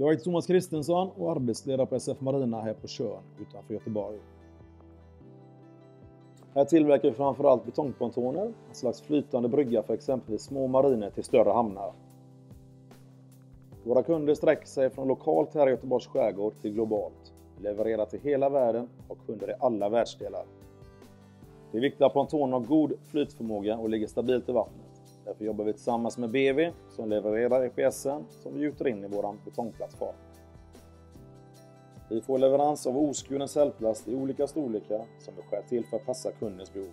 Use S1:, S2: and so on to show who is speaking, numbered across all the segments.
S1: Jag heter Thomas Kristensson och arbetsledare på SF Marina här på Tjörn utanför Göteborg. Här tillverkar vi framförallt betongpontoner, en slags flytande brygga för exempelvis små mariner till större hamnar. Våra kunder sträcker sig från lokalt här i Göteborgs skärgård till globalt. Vi levererar till hela världen och har kunder i alla världsdelar. Det är viktigt att pontonen har god flytförmåga och ligger stabilt i vattnet. Därför jobbar vi tillsammans med BV som levererar EPSen som vi gjuter in i vår betongplattform. Vi får leverans av oskuren cellplast i olika storlekar som vi skär till för att passa kundens behov.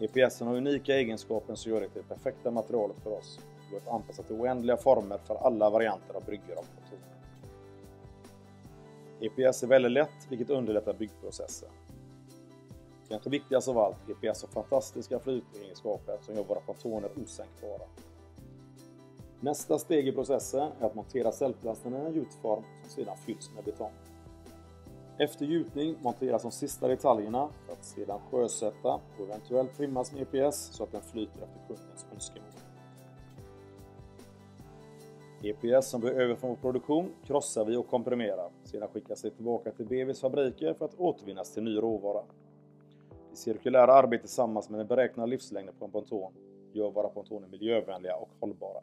S1: EPSen har unika egenskaper som gör det till det perfekta materialet för oss. Det går att anpassa till oändliga former för alla varianter av bryggor och motorer. EPS är väldigt lätt, vilket underlättar byggprocessen. Kanske viktigast av allt, EPS har fantastiska flytegenskaper som gör våra pontoner osänkbara. Nästa steg i processen är att montera cellplasten i en gjutform som sedan fylls med betong. Efter gjutning monteras de sista detaljerna för att sedan sjösätta och eventuellt trimmas med EPS så att den flyter efter kundens önskemål. EPS som blir över från vår produktion krossar vi och komprimerar. Sedan skickas det tillbaka till BVs fabriker för att återvinnas till ny råvara. Cirkulära arbete tillsammans med den beräknade livslängden på en ponton gör våra pontoner miljövänliga och hållbara.